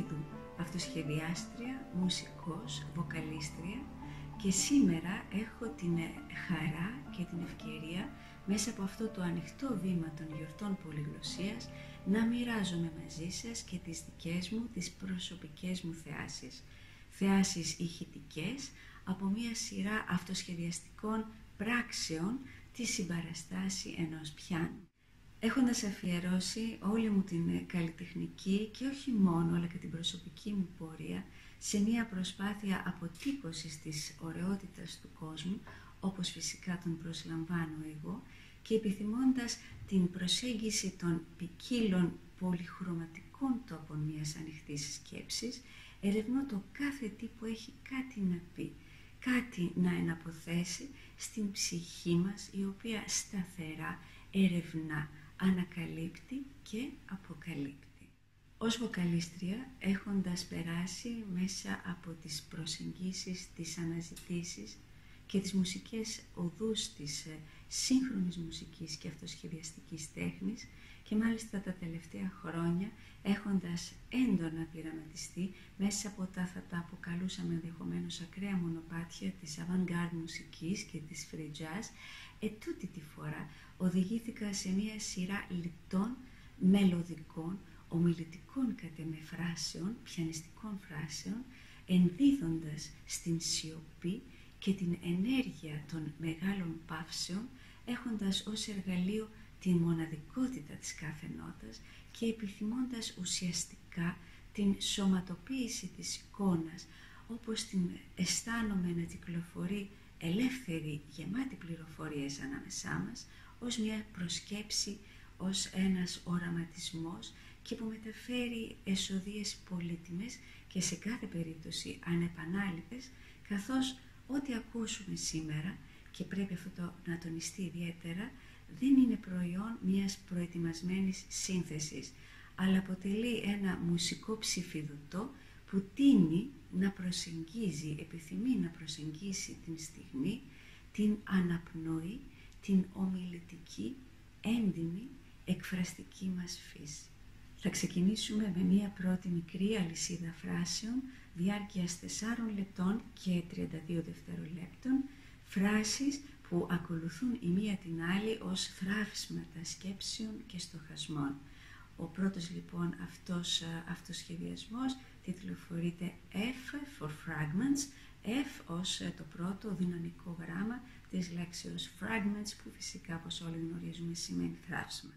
Μουντζίδου, αυτοσχεδιάστρια, μουσικός, βοκαλίστρια και σήμερα έχω την χαρά και την ευκαιρία μέσα από αυτό το ανοιχτό βήμα των γιορτών πολυγλωσσίας να μοιράζομαι μαζί σας και τις δικές μου, τις προσωπικές μου θεάσεις. Θεάσεις ηχητικές από μια σειρά αυτοσχεδιαστικών πράξεων της συμπαραστάση ενός πιάνου έχοντας αφιερώσει όλη μου την καλλιτεχνική και όχι μόνο αλλά και την προσωπική μου πορεία σε μια προσπάθεια αποτύπωσης της ωραιότητας του κόσμου, όπως φυσικά τον προσλαμβάνω εγώ, και επιθυμώντας την προσέγγιση των ποικίλων πολυχρωματικών τόπων μιας ανοιχτής σκέψης, ερευνώ το κάθε τι που έχει κάτι να πει, κάτι να εναποθέσει στην ψυχή μας, η οποία σταθερά ερευνά ανακαλύπτει και αποκαλύπτει. Ως βοκαλίστρια, έχοντας περάσει μέσα από τις προσεγγίσεις, τις αναζητήσεις και τις μουσικές οδούς της ε, σύγχρονης μουσικής και αυτοσχεδιαστικής τέχνης και μάλιστα τα τελευταία χρόνια έχοντας έντονα πειραματιστεί μέσα από τα θα τα αποκαλούσαμε ενδεχομένως ακραία μονοπάτια της avant-garde μουσικής και της free jazz, ετούτη τη φορά οδηγήθηκα σε μια σειρά λιτών, μελωδικών, ομιλητικών κατεμεφράσεων, πιανιστικών φράσεων, ενδίδοντας στην σιωπή και την ενέργεια των μεγάλων παύσεων, έχοντας ως εργαλείο την μοναδικότητα της κάθε νότας και επιθυμώντας ουσιαστικά την σωματοποίηση της εικόνας, όπως την αισθάνομαι να κυκλοφορεί ελεύθερη, γεμάτη πληροφορίες ανάμεσά μας, ως μια προσκέψη, ως ένας οραματισμός και που μεταφέρει εσοδίες πολύτιμες και σε κάθε περίπτωση ανεπανάληπτες, καθώς ό,τι ακούσουμε σήμερα, και πρέπει αυτό να τονιστεί ιδιαίτερα, δεν είναι προϊόν μιας προετοιμασμένης σύνθεσης, αλλά αποτελεί ένα μουσικό ψηφιδωτό που τίνει να προσεγγίζει, επιθυμεί να προσεγγίσει την στιγμή, την αναπνοή, την ομιλητική, έντιμη, εκφραστική μας φύση. Θα ξεκινήσουμε με μία πρώτη μικρή αλυσίδα φράσεων διάρκειας 4 λεπτών και 32 δευτερολέπτων, φράσεις που ακολουθούν η μία την άλλη ως θράφισματα σκέψεων και στοχασμών. Ο πρώτος λοιπόν αυτός, αυτός σχεδιασμός τιτλοφορείται F for Fragments, F ως ε, το πρώτο δυναμικό γράμμα της λέξεως Fragments που φυσικά όπως όλοι γνωρίζουμε σημαίνει θράψμα.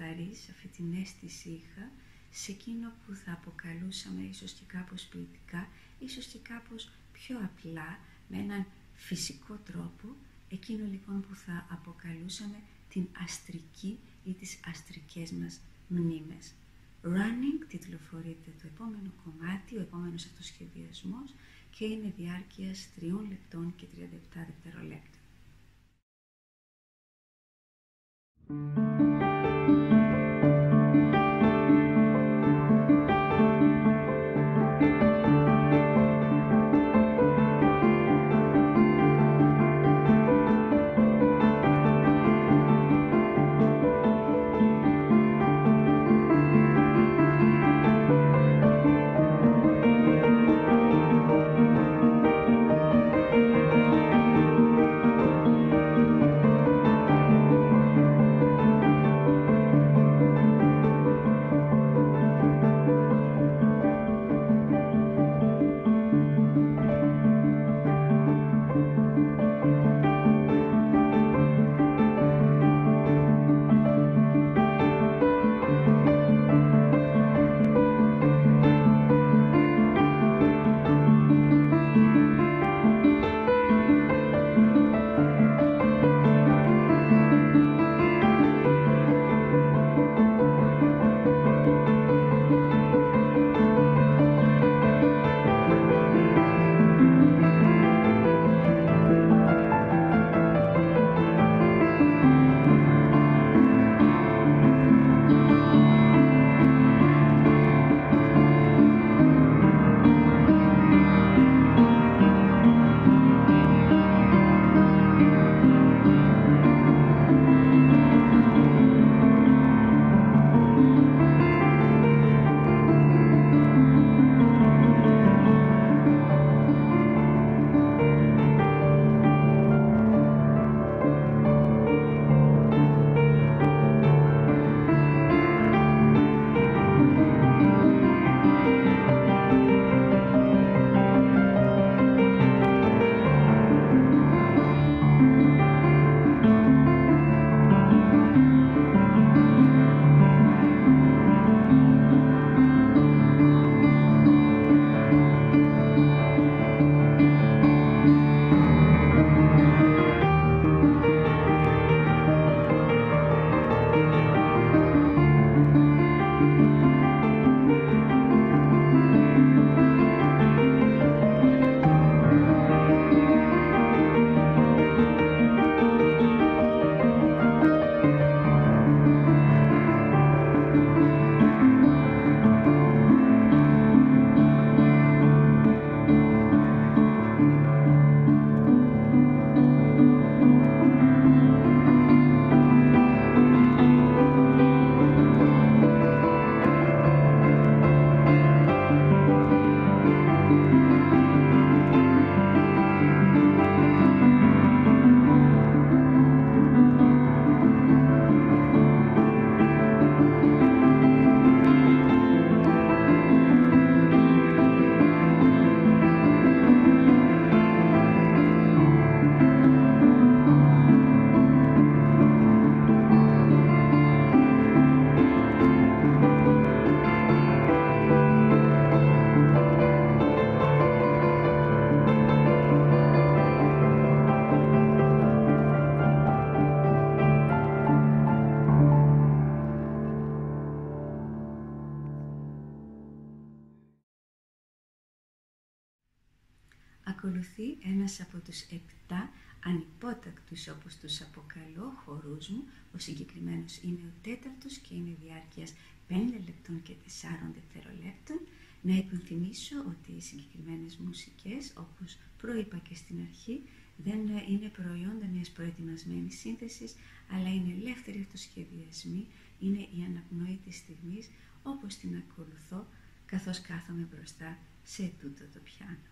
Κοντά θα σε αυτή την αίσθηση είχα σε εκείνο που θα αποκαλούσαμε ίσως και κάπως ποιητικά, ίσως και κάπως πιο απλά, με έναν φυσικό τρόπο, εκείνο λοιπόν που θα αποκαλούσαμε την αστρική ή τις αστρικές μας μνήμες. Running τιτλοφορείται το επόμενο κομμάτι, ο επόμενος αυτοσχεδιασμός και είναι διάρκειας 3 λεπτών και 37 δευτερολέπτα. Ένας από τους επτά ανυπότακτους όπως τους αποκαλώ χορούς μου. Ο συγκεκριμένος είναι ο τέταρτος και είναι διάρκειας 5 λεπτών και 4 δευτερολέπτων. Να υπενθυμίσω ότι οι συγκεκριμένες μουσικές, όπως προείπα και στην αρχή, δεν είναι προϊόντα μιας προετοιμασμένης σύνθεσης, αλλά είναι ελεύθεροι αυτοσχεδιασμοί, είναι η αναπνοή της στιγμής, όπως την ακολουθώ, καθώς κάθομαι μπροστά σε τούτο το πιάνο.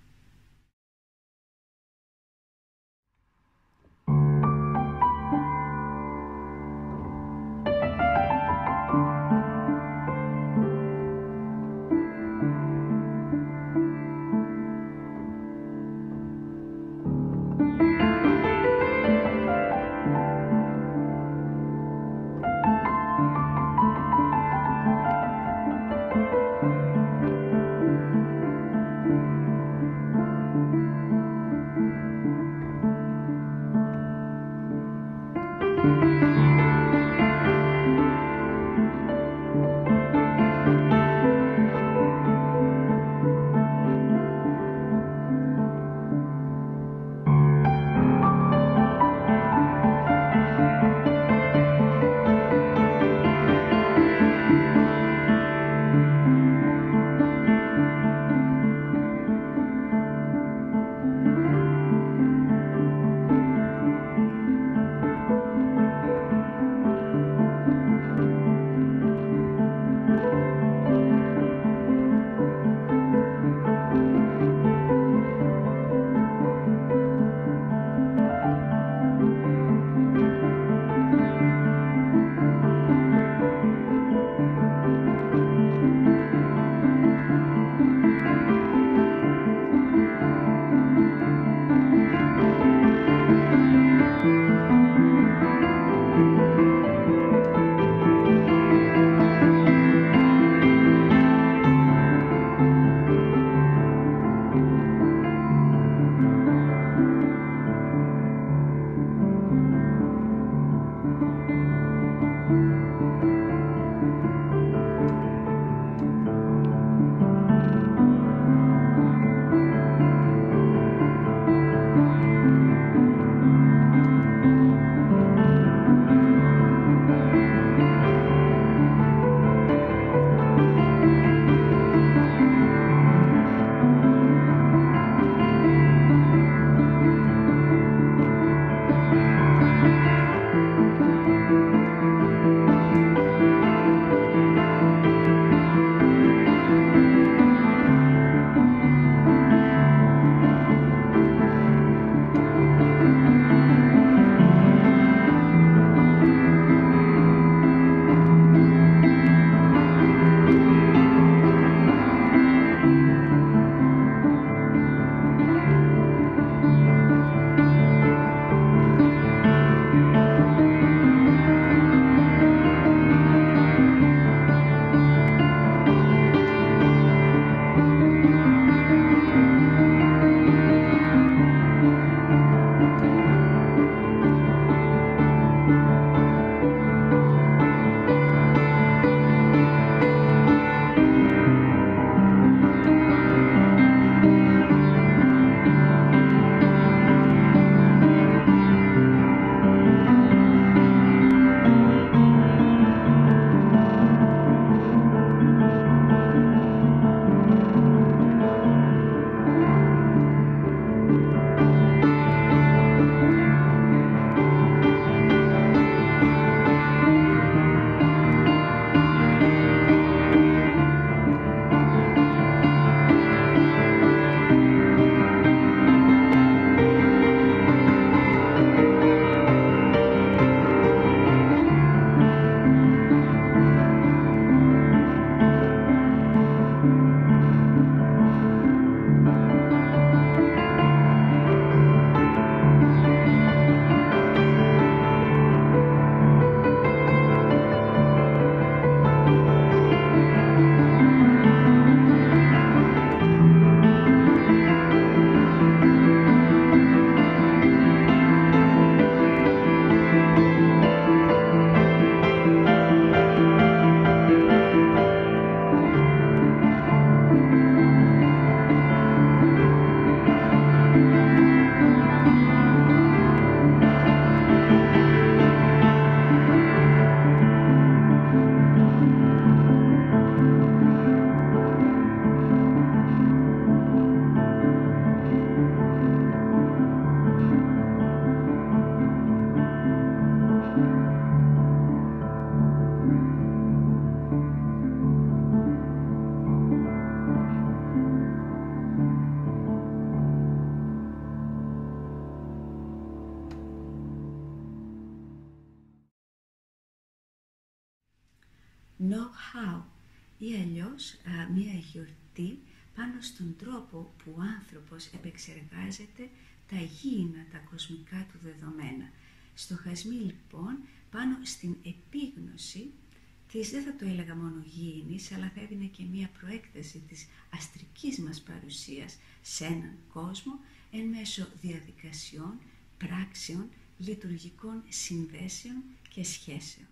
Γιορτή πάνω στον τρόπο που ο άνθρωπος επεξεργάζεται τα γήινα, τα κοσμικά του δεδομένα. Στοχασμοί λοιπόν πάνω στην επίγνωση της, δεν θα το έλεγα μόνο γήινης, αλλά θα έδινε και μία προέκταση της αστρικής μας παρουσίας σε έναν κόσμο εν μέσω διαδικασιών, πράξεων λειτουργικών συνδέσεων και σχέσεων.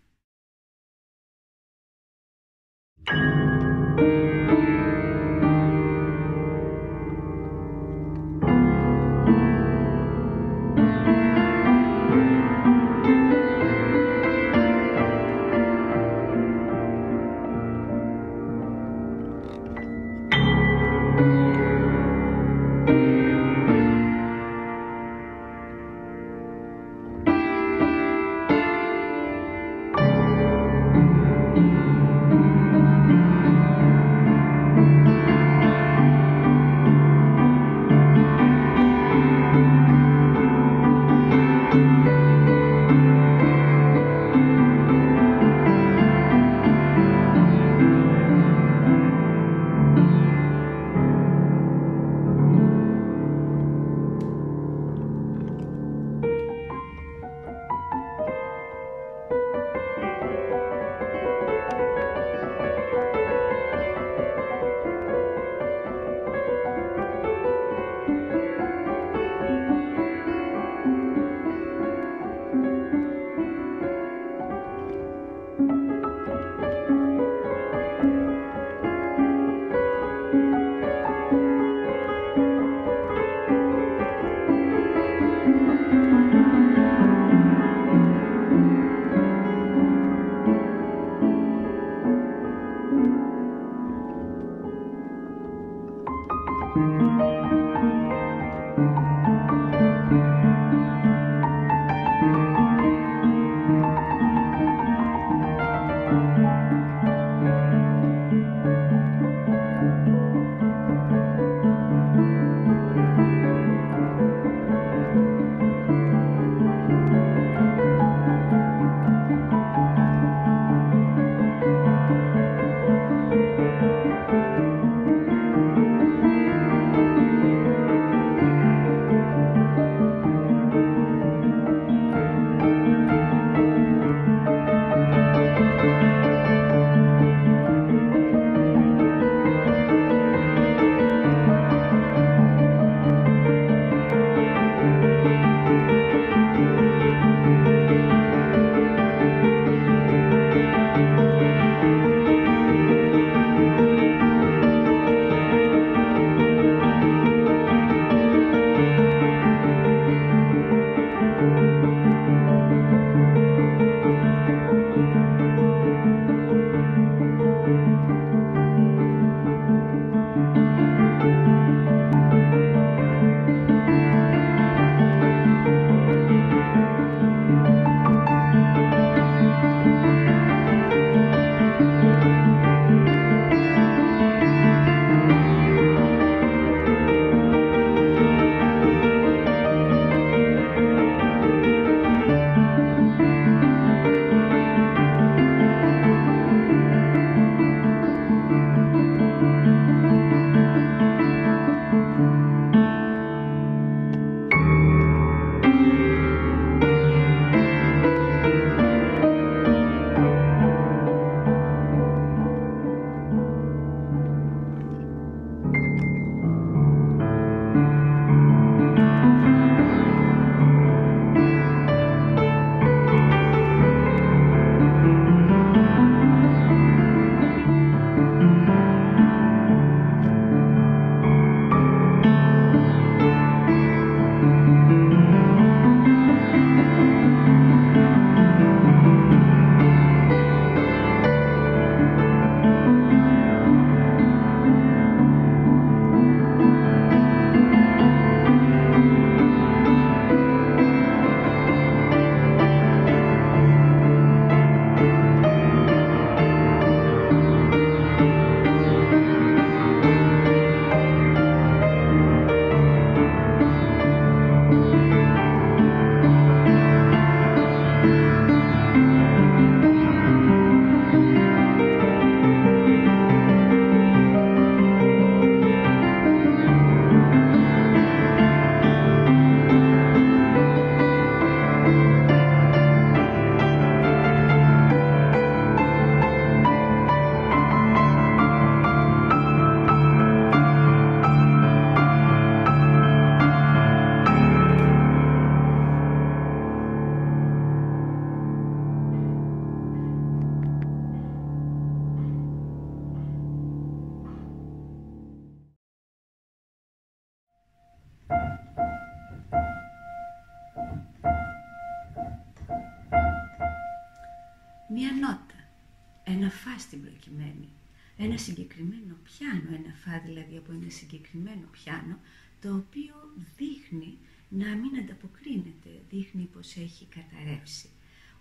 Ένα συγκεκριμένο πιάνο, το οποίο δείχνει να μην ανταποκρίνεται, δείχνει πως έχει καταρρεύσει.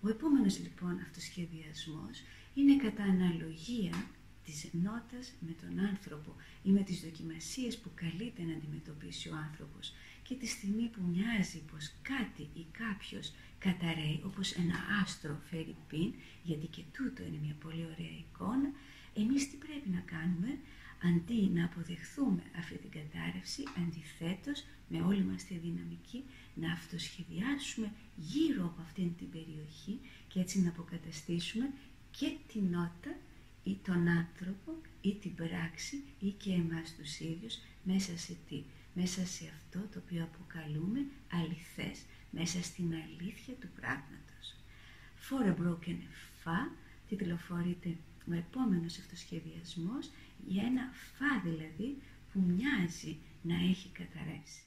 Ο επόμενος λοιπόν αυτοσχεδιασμός είναι κατά αναλογία της νότας με τον άνθρωπο ή με τις δοκιμασίες που καλείται να αντιμετωπίσει ο άνθρωπος και τη στιγμή που μοιάζει πως κάτι ή κάποιος καταραίει όπως ένα άστρο φέρει πίν, γιατί και τούτο είναι μια πολύ ωραία εικόνα, εμείς τι πρέπει να κάνουμε, αντί να αποδεχθούμε αυτή την κατάρρευση, αντιθέτως με όλη μας τη δυναμική να αυτοσχεδιάσουμε γύρω από αυτήν την περιοχή και έτσι να αποκαταστήσουμε και την νότα ή τον άνθρωπο ή την πράξη ή και εμάς τους ίδιους μέσα σε τι, μέσα σε αυτό το οποίο αποκαλούμε αληθές, μέσα στην αλήθεια του πράγματος. For a broken fa τυπλοφορείται ο επόμενος αυτοσχεδιασμός για ένα φα δηλαδή που μοιάζει να έχει καταρρεύσει.